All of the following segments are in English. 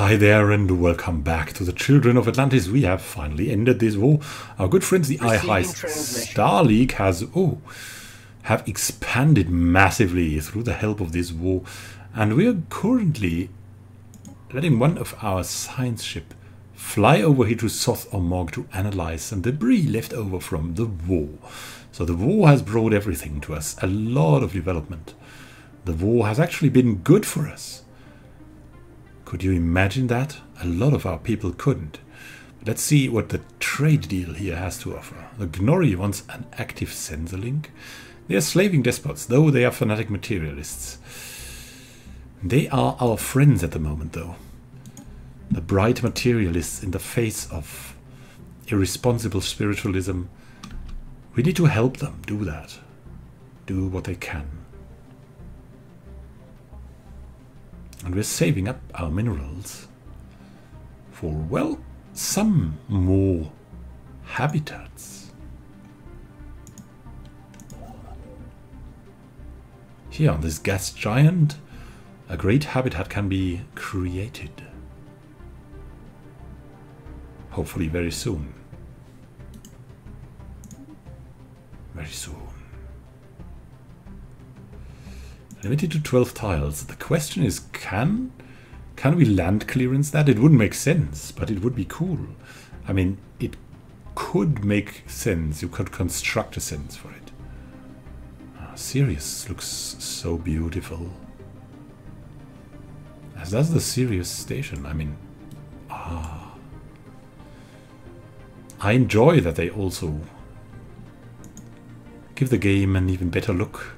Hi there and welcome back to the Children of Atlantis. We have finally ended this war. Our good friends the Receiving iHeist transmission. Star League has oh have expanded massively through the help of this war and we are currently letting one of our science ship fly over here to Soth Omog to analyze some debris left over from the war. So the war has brought everything to us, a lot of development. The war has actually been good for us. Could you imagine that? A lot of our people couldn't. Let's see what the trade deal here has to offer. The Gnori wants an active sensor link. They are slaving despots, though they are fanatic materialists. They are our friends at the moment, though. The bright materialists in the face of irresponsible spiritualism. We need to help them do that. Do what they can. And we're saving up our minerals for, well, some more habitats. Here on this gas giant, a great habitat can be created. Hopefully very soon. Very soon. Limited to 12 tiles. The question is, can can we land clearance that? It wouldn't make sense, but it would be cool. I mean, it could make sense. You could construct a sense for it. Ah, Sirius looks so beautiful. As does the Sirius station. I mean, ah. I enjoy that they also give the game an even better look.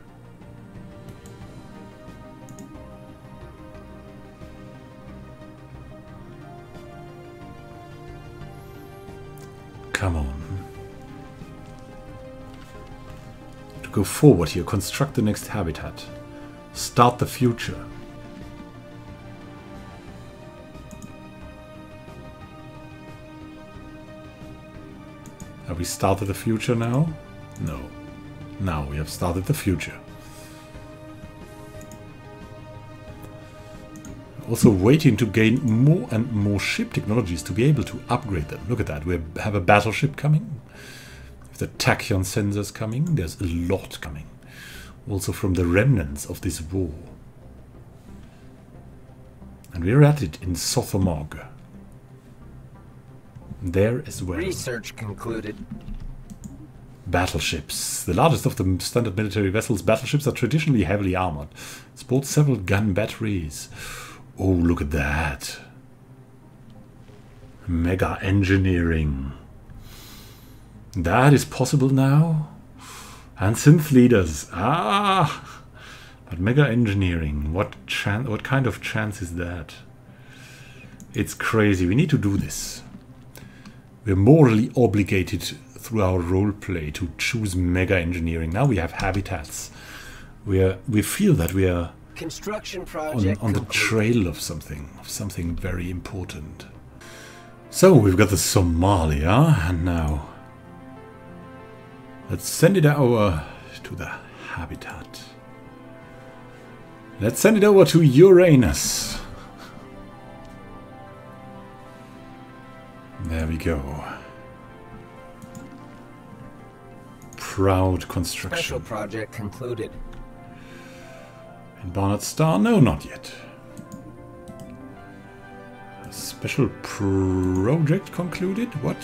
Go forward here, construct the next habitat. Start the future. Have we started the future now? No. Now we have started the future. Also waiting to gain more and more ship technologies to be able to upgrade them. Look at that. We have a battleship coming. With the tachyon sensors coming. There's a lot coming. Also from the remnants of this war. And we're at it in Sothomog. There as well. Research concluded. Battleships. The largest of the standard military vessels, battleships are traditionally heavily armored. Sport several gun batteries. Oh, look at that. Mega engineering. That is possible now. And synth leaders. Ah! But mega engineering. What chan what kind of chance is that? It's crazy. We need to do this. We're morally obligated through our roleplay to choose mega engineering. Now we have habitats. We are we feel that we are Construction on, project on the trail of something, of something very important. So we've got the Somalia, and now let's send it over to the habitat. Let's send it over to Uranus. There we go. Proud construction. Special project concluded. In Barnard Star? No, not yet. A special project concluded? What?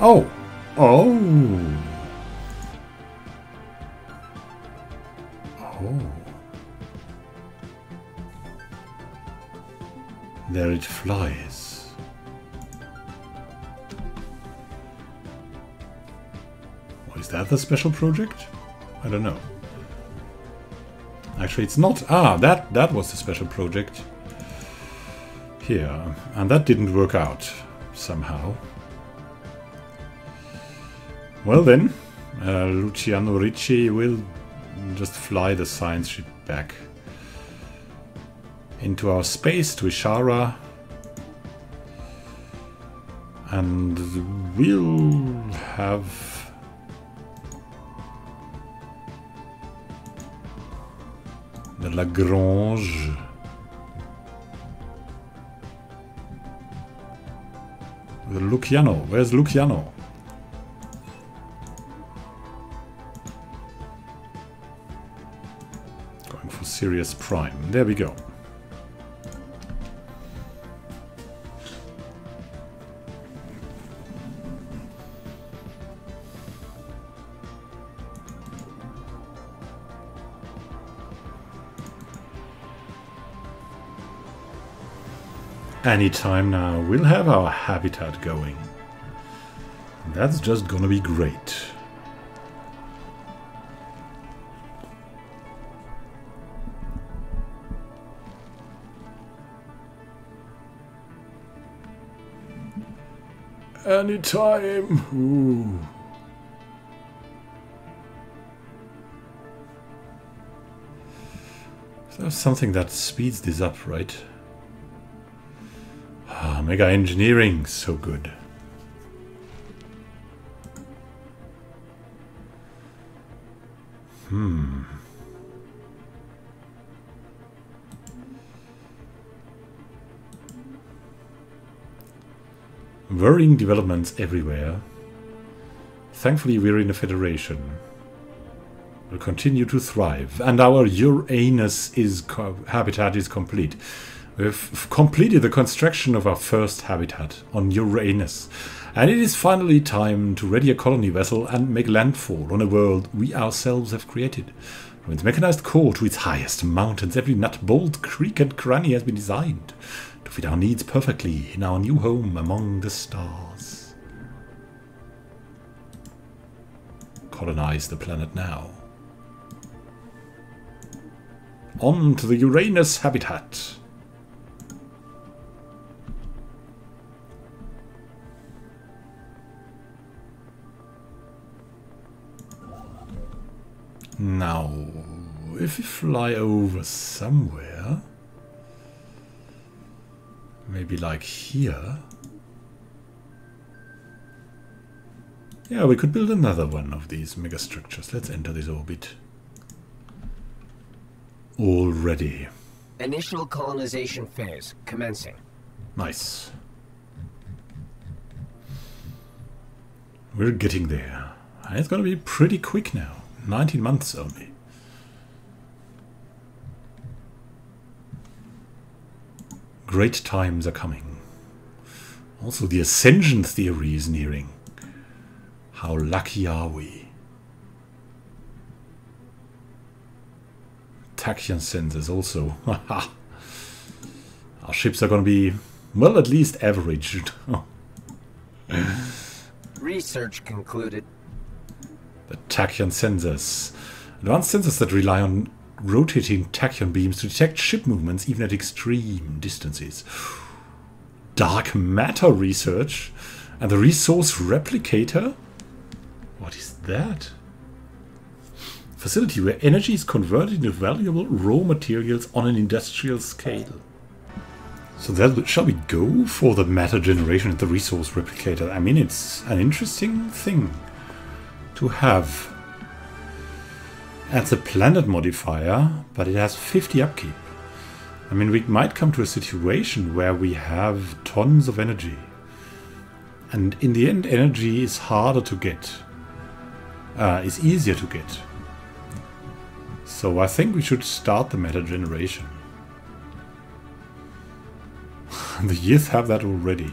Oh! Oh! Oh. There it flies. Oh, Is that the special project? I don't know. Actually, it's not. Ah, that that was the special project. Here, and that didn't work out somehow. Well then, uh, Luciano Ricci will just fly the science ship back into our space to Ishara. And we'll have the Lagrange. Luciano, where's Luciano? Sirius Prime. There we go. Anytime now, we'll have our habitat going. That's just gonna be great. Anytime. Ooh. There's something that speeds this up, right? Ah, Mega Engineering, so good. Worrying developments everywhere. Thankfully, we're in a federation. We'll continue to thrive, and our Uranus is habitat is complete. We've completed the construction of our first habitat on Uranus, and it is finally time to ready a colony vessel and make landfall on a world we ourselves have created. From its mechanized core to its highest mountains, every nut, bolt, creek, and cranny has been designed to fit our needs perfectly in our new home among the stars. Colonize the planet now. On to the Uranus habitat. Now, if we fly over somewhere, maybe like here. Yeah, we could build another one of these megastructures. Let's enter this orbit. Already. Initial colonization phase commencing. Nice. We're getting there. And it's going to be pretty quick now. 19 months only. Great times are coming. Also, the ascension theory is nearing. How lucky are we? Tachyon sensors also. Our ships are going to be, well, at least average. Research concluded. The tachyon sensors. Advanced sensors that rely on rotating tachyon beams to detect ship movements even at extreme distances. Dark matter research and the resource replicator? What is that? Facility where energy is converted into valuable raw materials on an industrial scale. So that shall we go for the matter generation and the resource replicator? I mean, it's an interesting thing to have. Adds a planet modifier, but it has 50 upkeep. I mean, we might come to a situation where we have tons of energy. And in the end, energy is harder to get. Uh, is easier to get. So I think we should start the matter generation. the Yith have that already.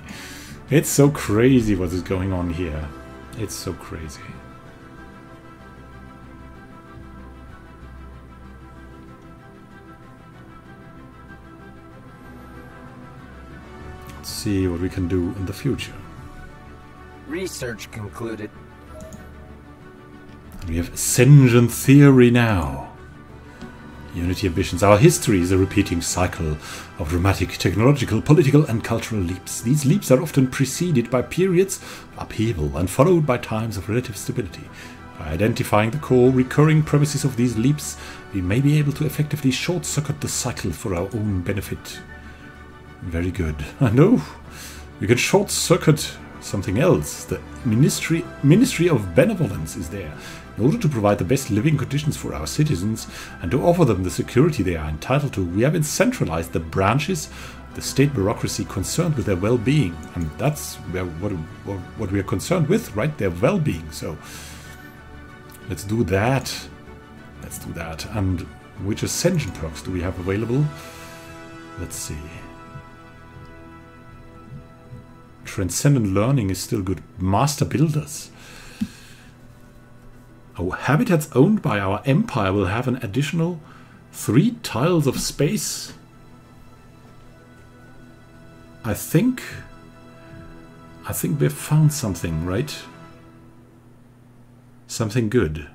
It's so crazy what is going on here. It's so crazy. See what we can do in the future. Research concluded. We have Ascension Theory now. Unity ambitions. Our history is a repeating cycle of dramatic technological, political, and cultural leaps. These leaps are often preceded by periods of upheaval and followed by times of relative stability. By identifying the core recurring premises of these leaps, we may be able to effectively short circuit the cycle for our own benefit. Very good. I know. We can short circuit something else. The Ministry Ministry of Benevolence is there in order to provide the best living conditions for our citizens and to offer them the security they are entitled to, we have centralized the branches the state bureaucracy concerned with their well-being, and that's what what we are concerned with, right? Their well-being. So let's do that. Let's do that. And which ascension perks do we have available? Let's see. Transcendent learning is still good. Master builders. Oh, habitats owned by our empire will have an additional three tiles of space. I think... I think we've found something, right? Something good.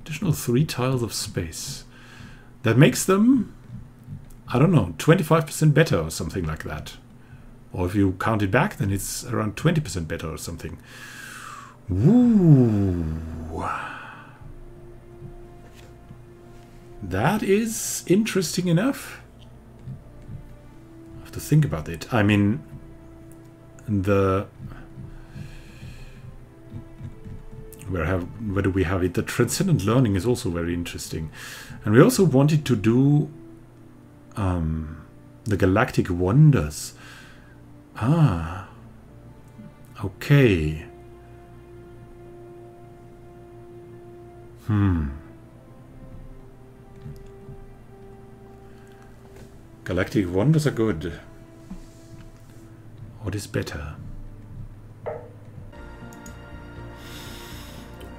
Additional three tiles of space. That makes them, I don't know, 25% better or something like that. Or if you count it back, then it's around 20% better or something. Ooh. That is interesting enough. I have to think about it. I mean, the where have where do we have it? The transcendent learning is also very interesting, and we also wanted to do um, the galactic wonders. Ah, okay. Hmm. Galactic wonders are good. What is better?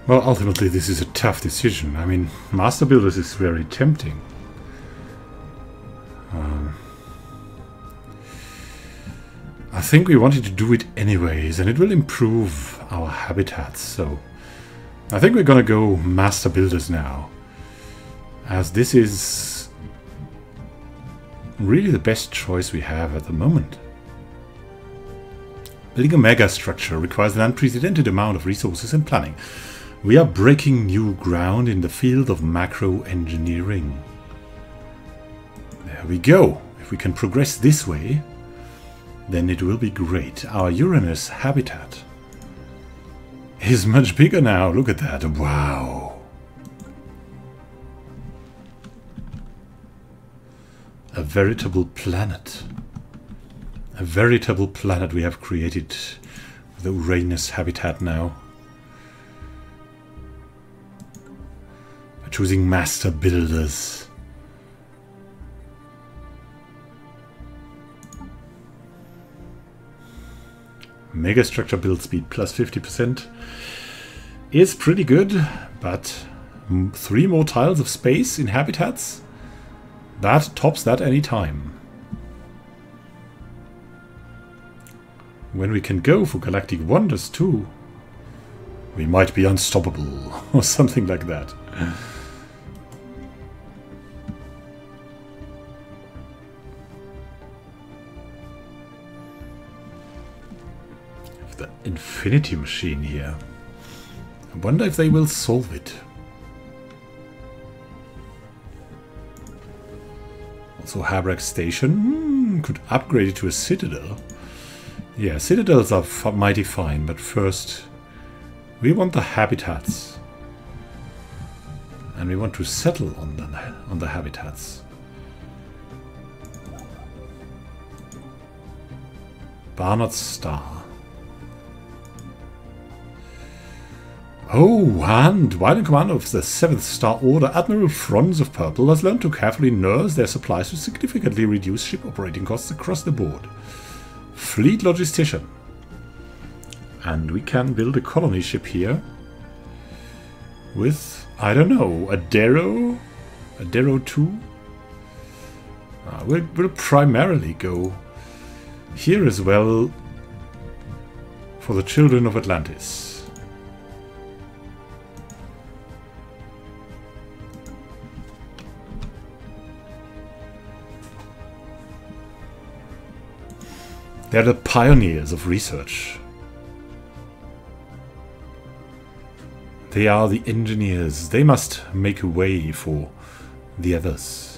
Well, ultimately, this is a tough decision. I mean, Master Builders is very tempting. Think we wanted to do it anyways, and it will improve our habitats, so... I think we're gonna go Master Builders now. As this is really the best choice we have at the moment. Building a mega structure requires an unprecedented amount of resources and planning. We are breaking new ground in the field of macro engineering. There we go. If we can progress this way, then it will be great. Our Uranus habitat is much bigger now. Look at that. Wow. A veritable planet. A veritable planet we have created. The Uranus habitat now. choosing master builders. Megastructure build speed plus 50% is pretty good, but three more tiles of space in habitats? That tops that any time. When we can go for Galactic Wonders too, we might be unstoppable, or something like that. Infinity machine here. I wonder if they will solve it. Also Habrax Station. Hmm, could upgrade it to a citadel. Yeah, citadels are mighty fine, but first we want the habitats. And we want to settle on the, on the habitats. Barnard Star. Oh, and while in command of the 7th Star Order, Admiral Franz of Purple has learned to carefully nurse their supplies to significantly reduce ship operating costs across the board. Fleet Logistician. And we can build a colony ship here with, I don't know, a Darrow? A Darrow 2? Uh, we'll, we'll primarily go here as well for the children of Atlantis. They're the pioneers of research. They are the engineers. They must make a way for the others.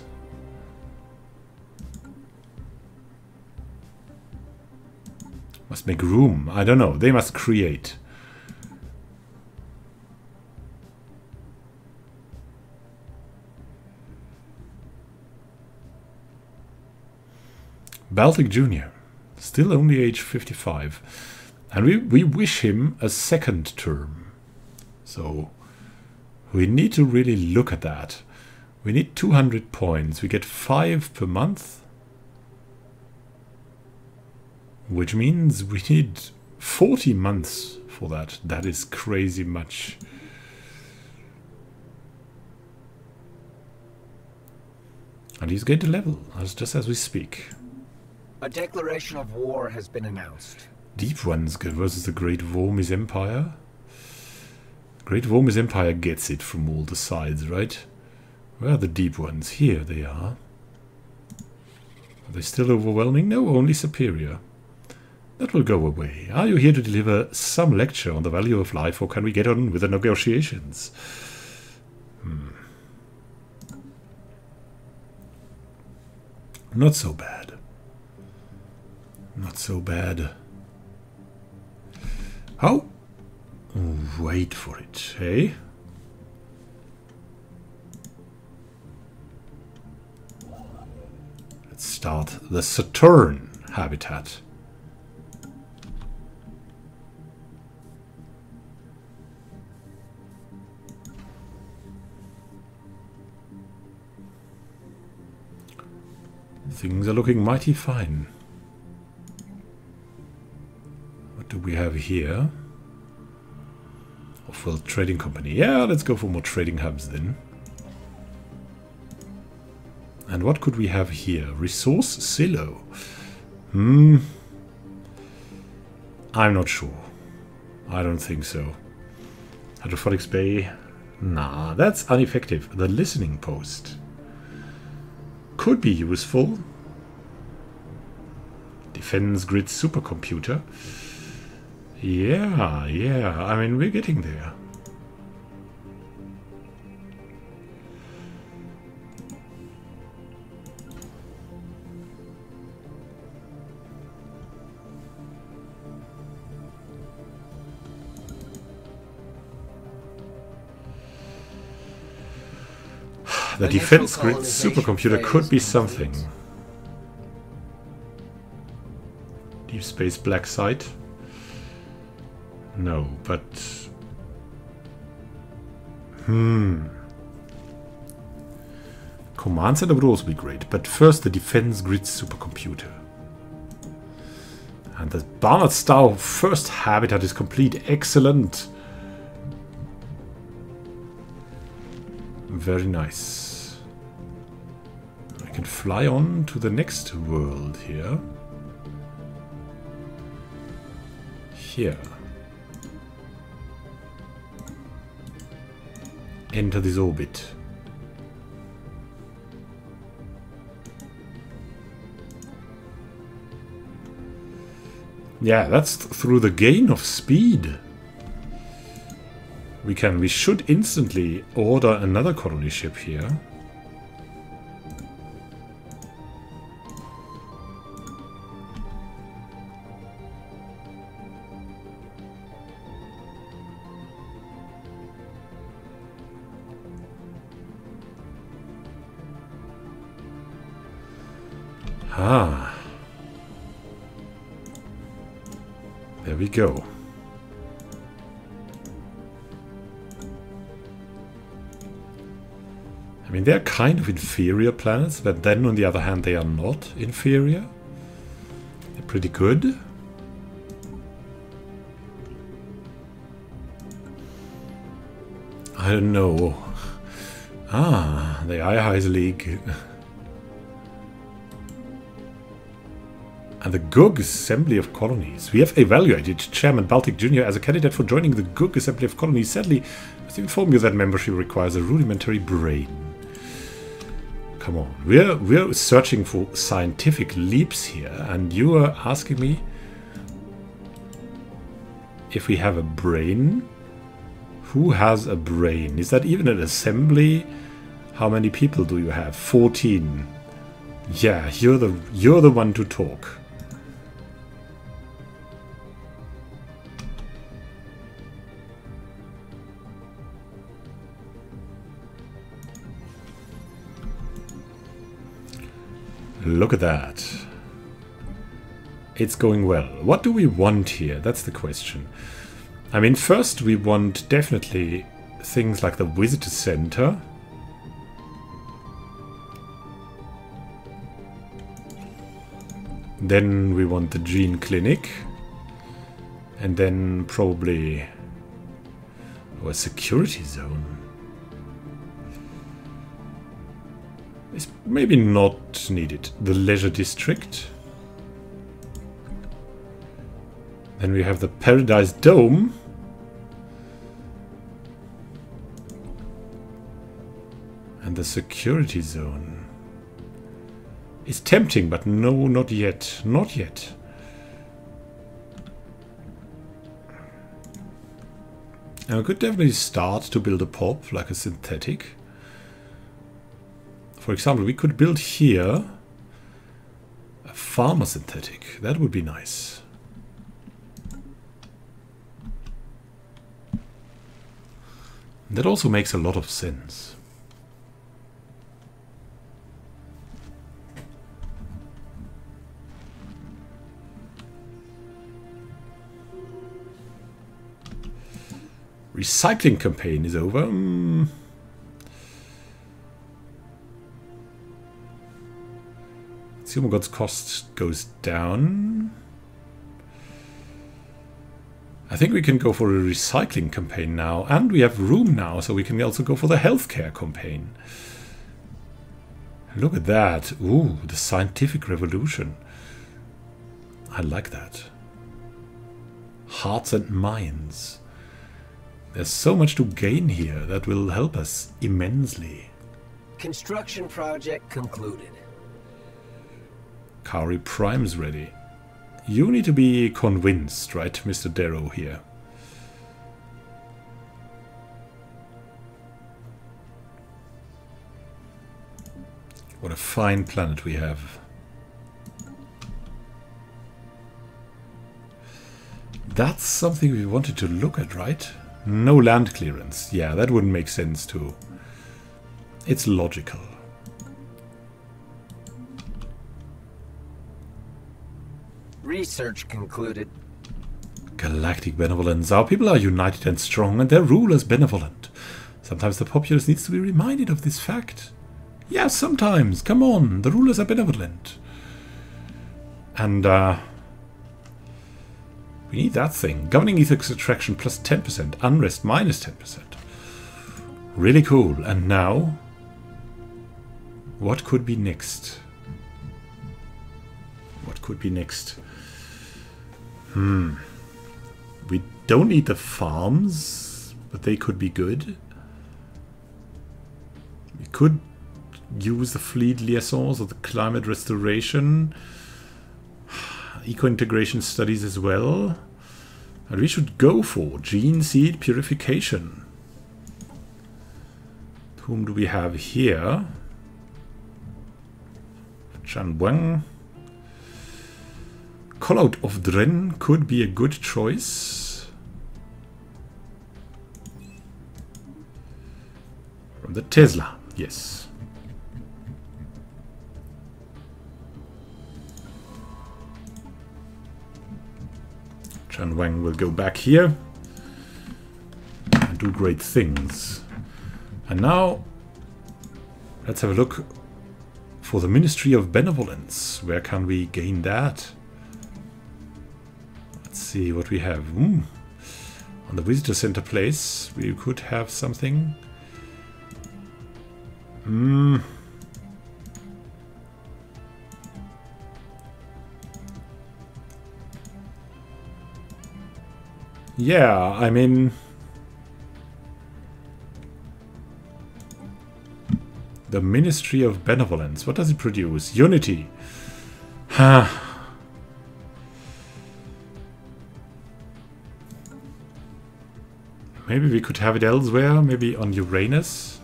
Must make room. I don't know. They must create. Baltic Jr., still only age 55. And we, we wish him a second term. So we need to really look at that. We need 200 points. We get 5 per month. Which means we need 40 months for that. That is crazy much. And he's going to level, as just as we speak. A declaration of war has been announced. Deep Ones versus the Great Wormies Empire. Great Wormies Empire gets it from all the sides, right? Where are the Deep Ones? Here they are. Are they still overwhelming? No, only superior. That will go away. Are you here to deliver some lecture on the value of life, or can we get on with the negotiations? Hmm. Not so bad. Not so bad. How? Wait for it, hey? Let's start the Saturn habitat. Things are looking mighty fine. What do we have here? Off-world trading company. Yeah, let's go for more trading hubs then. And what could we have here? Resource silo. Hmm. I'm not sure. I don't think so. Hydroponics Bay. Nah, that's ineffective. The listening post could be useful. Defense grid supercomputer. Yeah, yeah. I mean, we're getting there. The defense grid supercomputer could be something. Deep space black site. No, but... Hmm. Command center would also be great, but first the defense grid supercomputer. And the Barnard Star first habitat is complete. Excellent. Very nice. I can fly on to the next world here. Here. Enter this orbit. Yeah, that's th through the gain of speed. We can, we should instantly order another colony ship here. Go. I mean, they're kind of inferior planets, but then on the other hand, they are not inferior. They're pretty good. I don't know. Ah, the Eyeheyes League. and the GUG Assembly of Colonies. We have evaluated Chairman Baltic Jr. as a candidate for joining the GUG Assembly of Colonies. Sadly, I must inform you that membership requires a rudimentary brain. Come on, we're, we're searching for scientific leaps here, and you are asking me if we have a brain? Who has a brain? Is that even an assembly? How many people do you have? 14. Yeah, you're the you're the one to talk. Look at that. It's going well. What do we want here? That's the question. I mean, first we want definitely things like the visitor center. Then we want the gene clinic. And then probably a security zone. It's maybe not needed. The leisure district. Then we have the Paradise Dome. And the security zone. It's tempting, but no, not yet. Not yet. We could definitely start to build a pop, like a synthetic. For example, we could build here a pharma synthetic. That would be nice. That also makes a lot of sense. Recycling campaign is over. Mm. Goods cost goes down. I think we can go for a recycling campaign now. And we have room now, so we can also go for the healthcare campaign. Look at that. Ooh, the scientific revolution. I like that. Hearts and minds. There's so much to gain here that will help us immensely. Construction project concluded. Kari Prime's ready. You need to be convinced, right, Mr. Darrow here? What a fine planet we have. That's something we wanted to look at, right? No land clearance. Yeah, that wouldn't make sense too. It's logical. Research concluded. Galactic benevolence. Our people are united and strong, and their rulers benevolent. Sometimes the populace needs to be reminded of this fact. Yes, sometimes. Come on, the rulers are benevolent. And, uh... We need that thing. Governing ethics attraction plus 10%. Unrest minus 10%. Really cool. And now... What could be next? What could be next? Hmm. We don't need the farms, but they could be good. We could use the fleet liaisons or the climate restoration, eco-integration studies as well. And we should go for gene seed purification. Whom do we have here? Chan Wang. Call out of Dren could be a good choice. From the Tesla, yes. Chan Wang will go back here and do great things. And now, let's have a look for the Ministry of Benevolence. Where can we gain that? See what we have. Mm. On the visitor center place, we could have something. Hmm. Yeah, I mean... The Ministry of Benevolence. What does it produce? Unity. Maybe we could have it elsewhere, maybe on Uranus?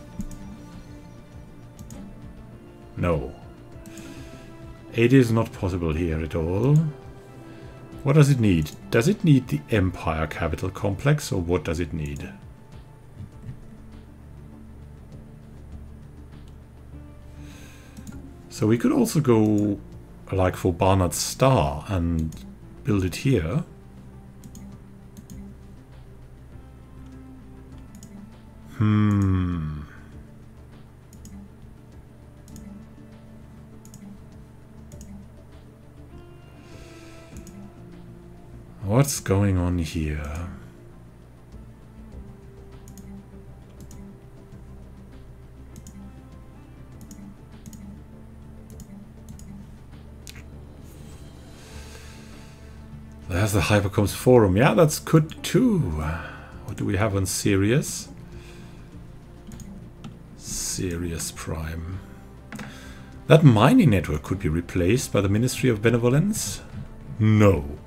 No. It is not possible here at all. What does it need? Does it need the Empire Capital Complex, or what does it need? So we could also go like for Barnard's Star and build it here. Hmm. What's going on here? There's the Hypercomms forum. Yeah, that's good too. What do we have on Sirius? Sirius Prime. That mining network could be replaced by the Ministry of Benevolence? No.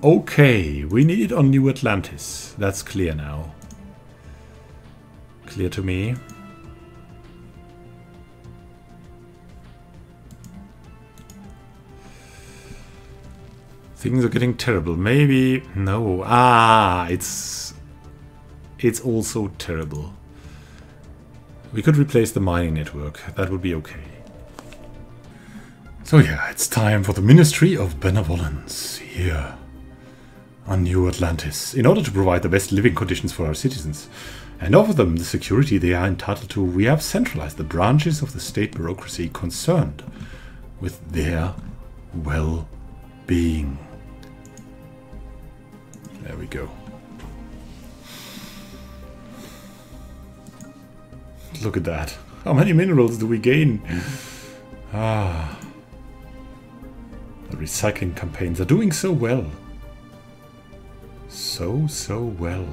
Okay, we need it on New Atlantis. That's clear now. Clear to me. Things are getting terrible. Maybe... No. Ah, it's... It's also terrible. We could replace the mining network. That would be okay. So yeah, it's time for the Ministry of Benevolence here on New Atlantis. In order to provide the best living conditions for our citizens and offer them the security they are entitled to, we have centralized the branches of the state bureaucracy concerned with their well-being. There we go. Look at that. How many minerals do we gain? Ah. The recycling campaigns are doing so well. So, so well.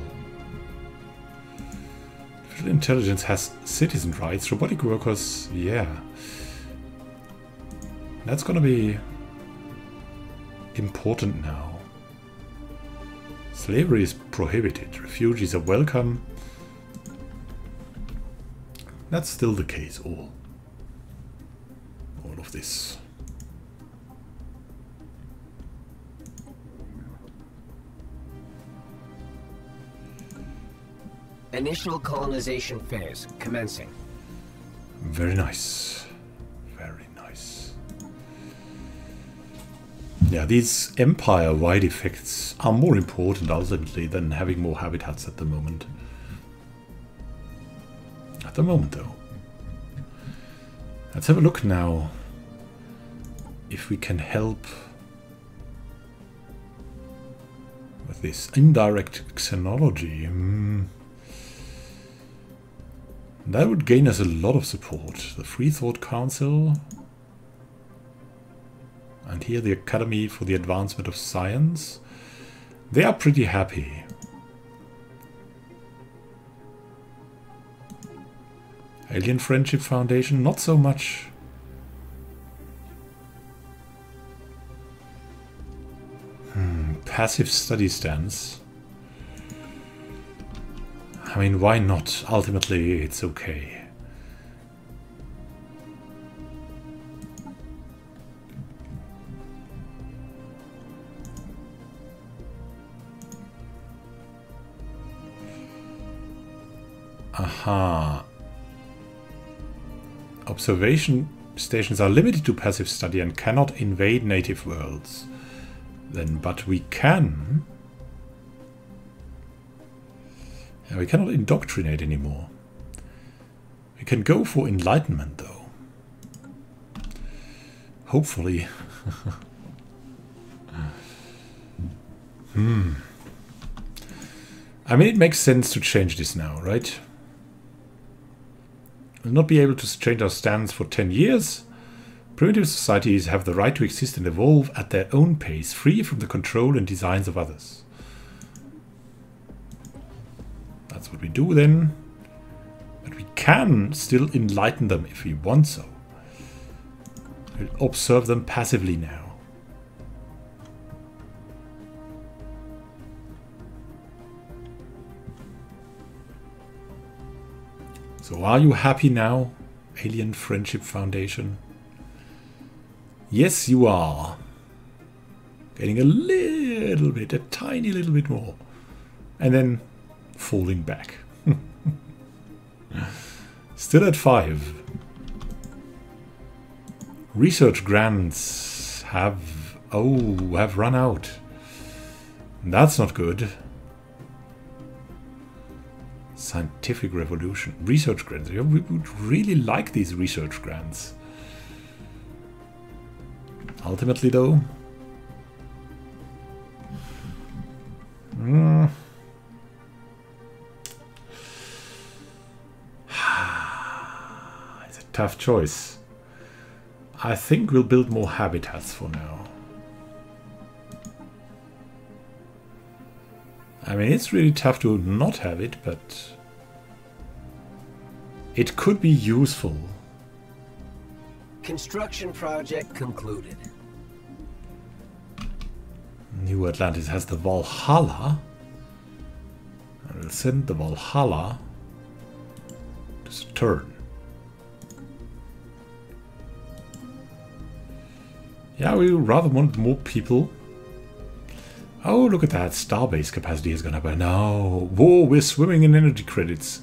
Artificial intelligence has citizen rights. Robotic workers, yeah. That's gonna be important now. Slavery is prohibited. Refugees are welcome. That's still the case, all. All of this. Initial colonization phase commencing. Very nice. Very nice. Yeah, these empire-wide effects are more important ultimately than having more habitats at the moment. At the moment, though. Let's have a look now if we can help with this indirect xenology. Mm. That would gain us a lot of support. The Free Thought Council. And here the Academy for the Advancement of Science. They are pretty happy. Alien Friendship Foundation, not so much. Hmm, passive study stance. I mean, why not? Ultimately, it's okay. Aha. Observation stations are limited to passive study and cannot invade native worlds. Then, but we can we cannot indoctrinate anymore. We can go for enlightenment, though. Hopefully. hmm. I mean, it makes sense to change this now, right? We'll not be able to change our stance for 10 years. Primitive societies have the right to exist and evolve at their own pace, free from the control and designs of others. That's what we do then. But we can still enlighten them if we want so. We'll observe them passively now. So are you happy now, Alien Friendship Foundation? Yes, you are. Getting a little bit, a tiny little bit more. And then falling back. Still at 5. Research grants have... Oh, have run out. That's not good. Scientific revolution. Research grants. We would really like these research grants. Ultimately, though... Mm. it's a tough choice. I think we'll build more habitats for now. I mean, it's really tough to not have it, but it could be useful. Construction project concluded. New Atlantis has the Valhalla. I will send the Valhalla to Saturn. Yeah, we rather want more people. Oh, look at that. Starbase capacity has gone up. now. Whoa, we're swimming in energy credits.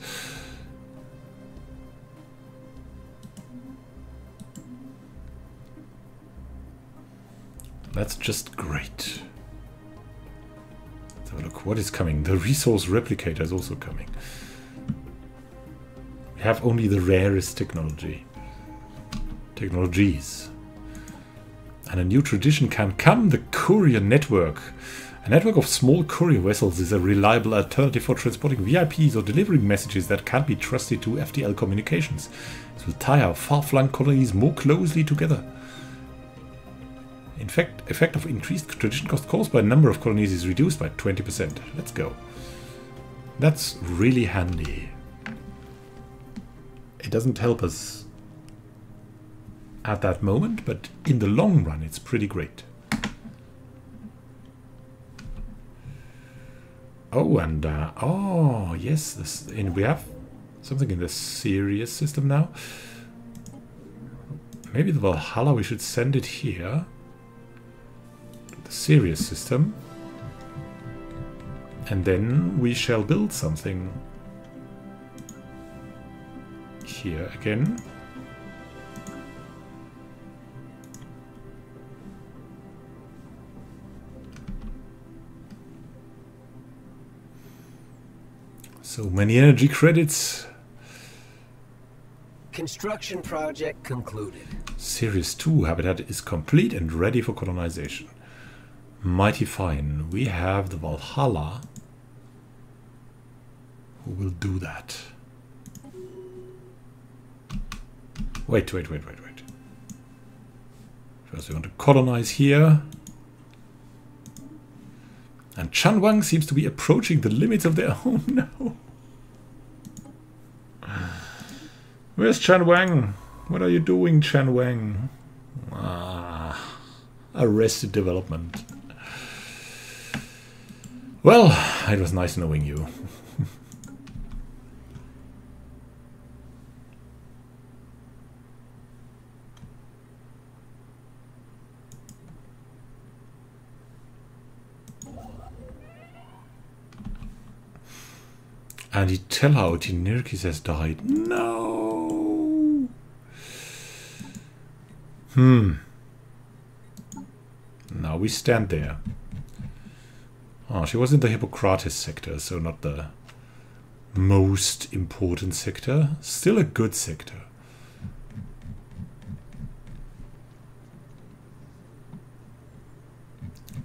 That's just great. Let's have a look, what is coming? The resource replicator is also coming. We have only the rarest technology. Technologies. And a new tradition can come, the courier network. A network of small courier vessels is a reliable alternative for transporting VIPs or delivering messages that can't be trusted to FTL communications. This will tie our far-flung colonies more closely together. In fact, effect of increased tradition cost caused by number of colonies is reduced by 20%. Let's go. That's really handy. It doesn't help us at that moment, but in the long run it's pretty great. Oh, and uh, oh yes, this, and we have something in the Sirius system now. Maybe the Valhalla, we should send it here the Sirius system. And then we shall build something here again. So many energy credits. Construction project concluded. Sirius 2 habitat is complete and ready for colonization. Mighty fine. We have the Valhalla who will do that. Wait, wait, wait, wait, wait. First we want to colonize here. And Chanwang seems to be approaching the limits of their... Oh no! Where's Chen Wang? What are you doing, Chanwang? Ah, arrested development. Well, it was nice knowing you. and he tell out Nirkis has died. No. Hmm. Now we stand there. Oh, she was in the Hippocrates sector, so not the most important sector. Still a good sector.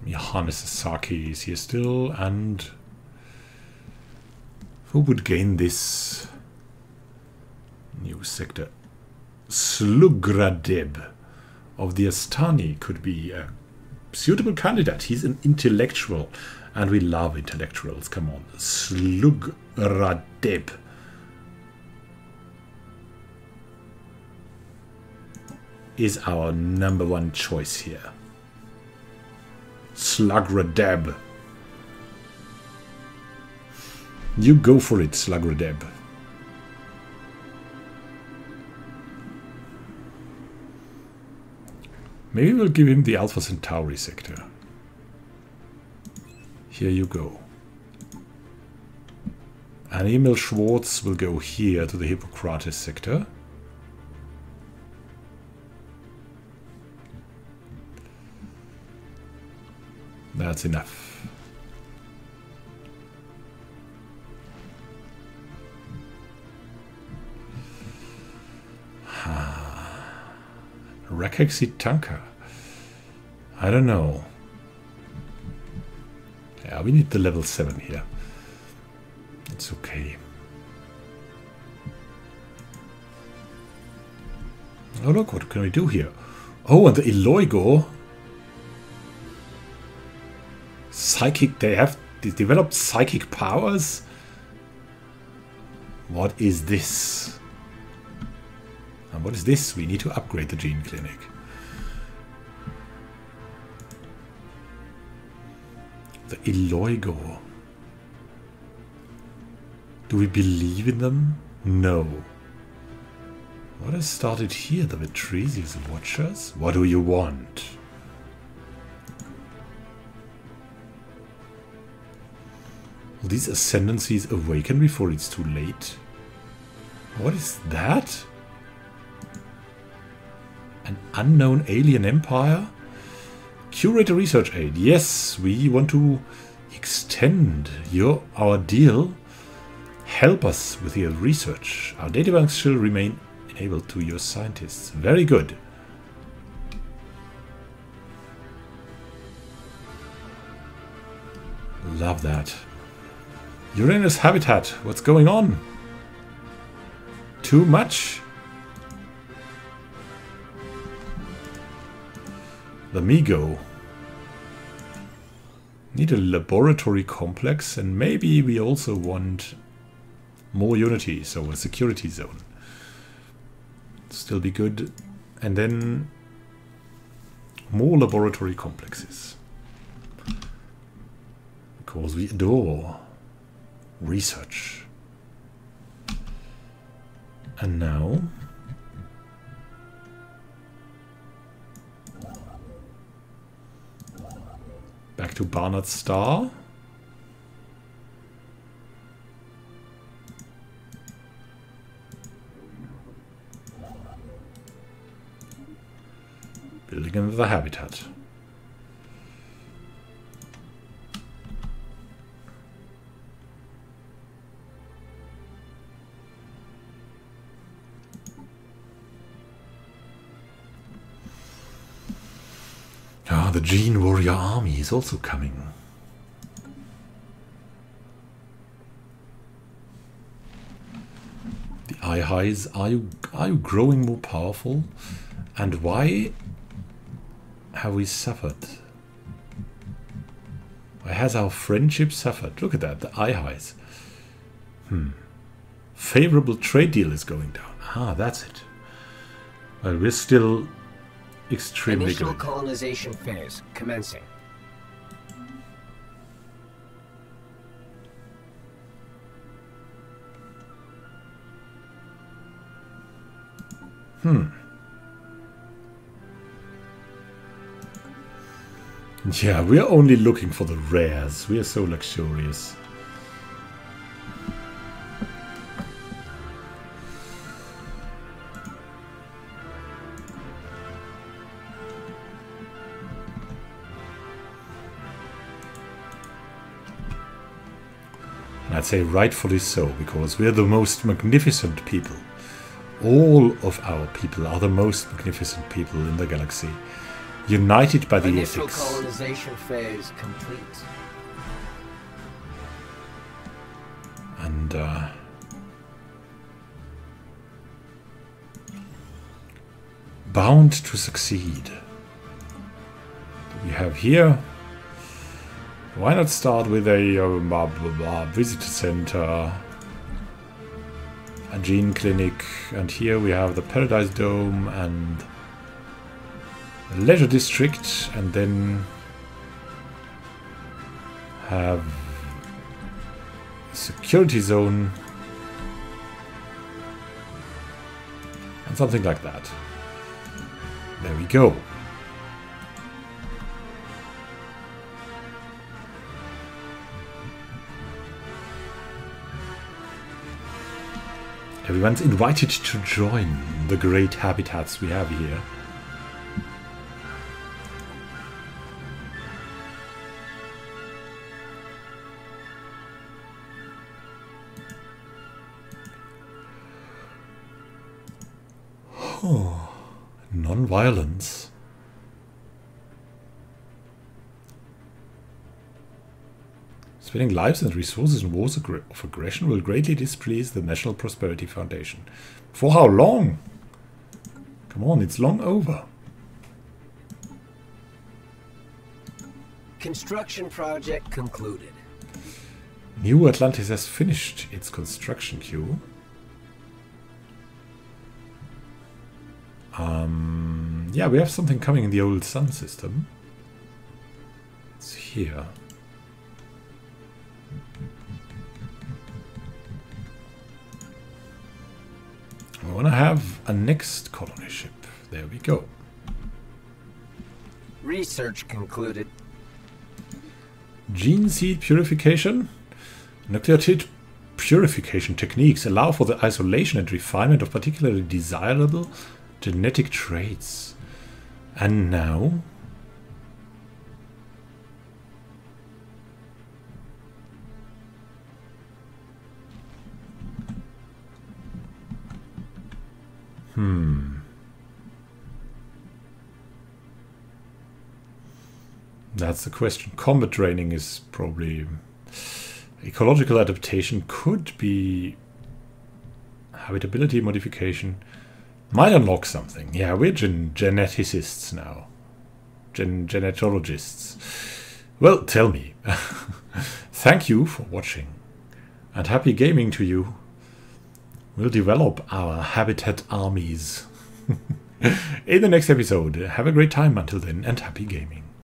Johannes Sasaki is here still, and who would gain this new sector? Slugradeb of the Astani could be a suitable candidate. He's an intellectual and we love intellectuals. Come on. Slugradeb. Is our number one choice here. Slugradeb. You go for it, Slugradeb. Maybe we'll give him the Alpha Centauri sector. Here you go. And Emil Schwartz will go here to the Hippocrates sector. That's enough. Rakexi Tanker. I don't know. Yeah, we need the level 7 here. It's okay. Oh look, what can we do here? Oh, and the Eloigo. Psychic, they have they developed psychic powers? What is this? And what is this? We need to upgrade the gene clinic. The Eloigo. Do we believe in them? No. What has started here? The Vitresius Watchers? What do you want? Will these ascendancies awaken before it's too late? What is that? An unknown alien empire? Curator research aid. Yes, we want to extend your our deal. Help us with your research. Our databanks shall remain enabled to your scientists. Very good. Love that. Uranus habitat. What's going on? Too much? The MeGo. Need a laboratory complex and maybe we also want more Unity, so a security zone. Still be good. And then more laboratory complexes. Because we adore research. And now to Barnard Star. Building another habitat. Ah, the Gene Warrior Army is also coming. The eye highs, are you are you growing more powerful? And why have we suffered? Why has our friendship suffered? Look at that, the eye highs. Hmm. Favorable trade deal is going down. Ah, that's it. Well, we're still extremely Initial good. colonization phase commencing. Hmm. Yeah, we're only looking for the rares. We are so luxurious. I'd say rightfully so, because we're the most magnificent people. All of our people are the most magnificent people in the galaxy, united by the Initial ethics. colonization phase complete. and uh, bound to succeed. We have here. Why not start with a uh, blah, visitor center, a gene clinic, and here we have the Paradise Dome and leisure district, and then have security zone and something like that. There we go. Everyone's invited to join the great habitats we have here. Oh, non-violence. Spending lives and resources in wars of aggression will greatly displease the National Prosperity Foundation. For how long? Come on, it's long over. Construction project concluded. New Atlantis has finished its construction queue. Um, yeah, we have something coming in the old sun system. It's here. Have a next colony ship. There we go. Research concluded. Gene seed purification? Nucleotide purification techniques allow for the isolation and refinement of particularly desirable genetic traits. And now... Hmm. That's the question. Combat training is probably... Ecological adaptation could be... Habitability modification might unlock something. Yeah, we're gen geneticists now. Gen genetologists. Well, tell me. Thank you for watching. And happy gaming to you. We'll develop our habitat armies. In the next episode. Have a great time until then and happy gaming.